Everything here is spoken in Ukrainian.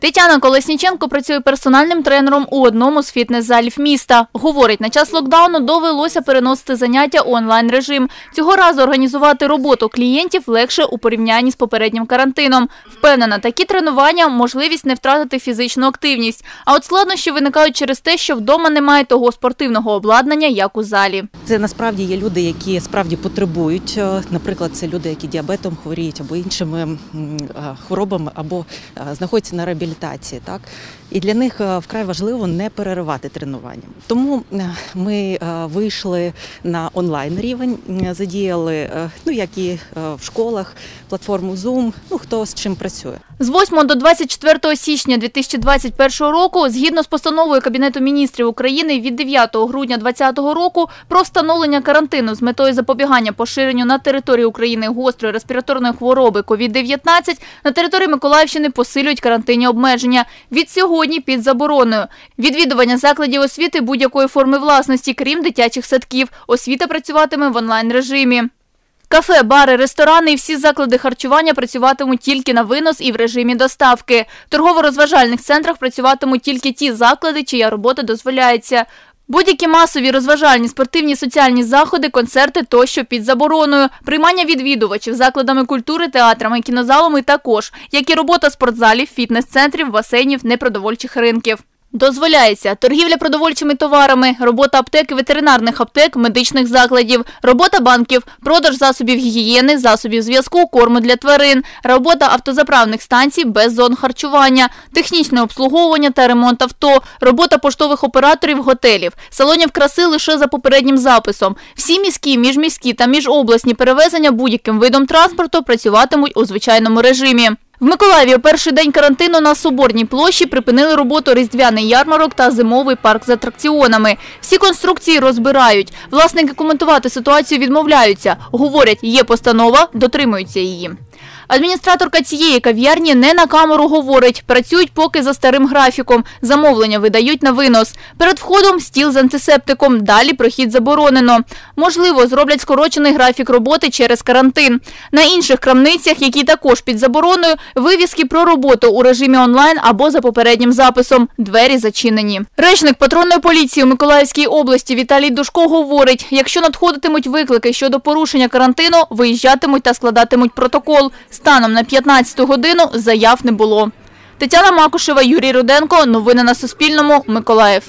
Тетяна Колесніченко працює персональним тренером у одному з фітнес-залів міста. Говорить, на час локдауну довелося переносити заняття у онлайн-режим. Цього разу організувати роботу клієнтів легше у порівнянні з попереднім карантином. Впевнена, такі тренування – можливість не втратити фізичну активність. А от складнощі виникають через те, що вдома немає того спортивного обладнання, як у залі. Це насправді є люди, які справді потребують. е, Наприклад, це люди, які діабетом хворіють або іншими е, хворобами, або е, знаходяться на реабілітації. Так і для них е, вкрай важливо не переривати тренування. Тому е, ми е, вийшли на онлайн рівень, задіяли, ну як і в школах, платформу Zoom, ну хто з чим працює. З 8 до 24 січня 2021 року, згідно з постановою Кабінету міністрів України від 9 грудня 2020 року про встановлення карантину з метою запобігання поширенню на території України гострої респіраторної хвороби COVID-19, на території Миколаївщини посилюють карантинні обмеження. Від сьогодні під забороною. Відвідування закладів освіти будь-якої форми власності, крім дитячих садків. Освіта працюватиме в онлайн-режимі. Кафе, бари, ресторани і всі заклади харчування працюватимуть тільки на винос і в режимі доставки. В торгово-розважальних центрах працюватимуть тільки ті заклади, чия робота дозволяється. Будь-які масові розважальні, спортивні, соціальні заходи, концерти тощо під забороною. Приймання відвідувачів закладами культури, театрами, кінозалами також, як і робота спортзалів, фітнес-центрів, басейнів, непродовольчих ринків. Дозволяється торгівля продовольчими товарами, робота аптек і ветеринарних аптек, медичних закладів, робота банків, продаж засобів гігієни, засобів зв'язку, корму для тварин, робота автозаправних станцій без зон харчування, технічне обслуговування та ремонт авто, робота поштових операторів готелів, салонів краси лише за попереднім записом. Всі міські, міжміські та міжобласні перевезення будь-яким видом транспорту працюватимуть у звичайному режимі. В Миколаєві у перший день карантину на Соборній площі припинили роботу різдвяний ярмарок та зимовий парк з атракціонами. Всі конструкції розбирають. Власники коментувати ситуацію відмовляються. Говорять, є постанова, дотримуються її. Адміністраторка цієї кав'ярні не на камеру говорить, працюють поки за старим графіком. Замовлення видають на винос. Перед входом стіл з антисептиком, далі прохід заборонено. Можливо, зроблять скорочений графік роботи через карантин. На інших крамницях, які також під забороною, вивіски про роботу у режимі онлайн або за попереднім записом. Двері зачинені. Речник патрульної поліції у Миколаївській області Віталій Душко говорить, якщо надходитимуть виклики щодо порушення карантину, виїжджатимуть та складатимуть протокол. Станом на 15 годину заяв не було. Тетяна Макушева, Юрій Руденко. Новини на Суспільному. Миколаїв.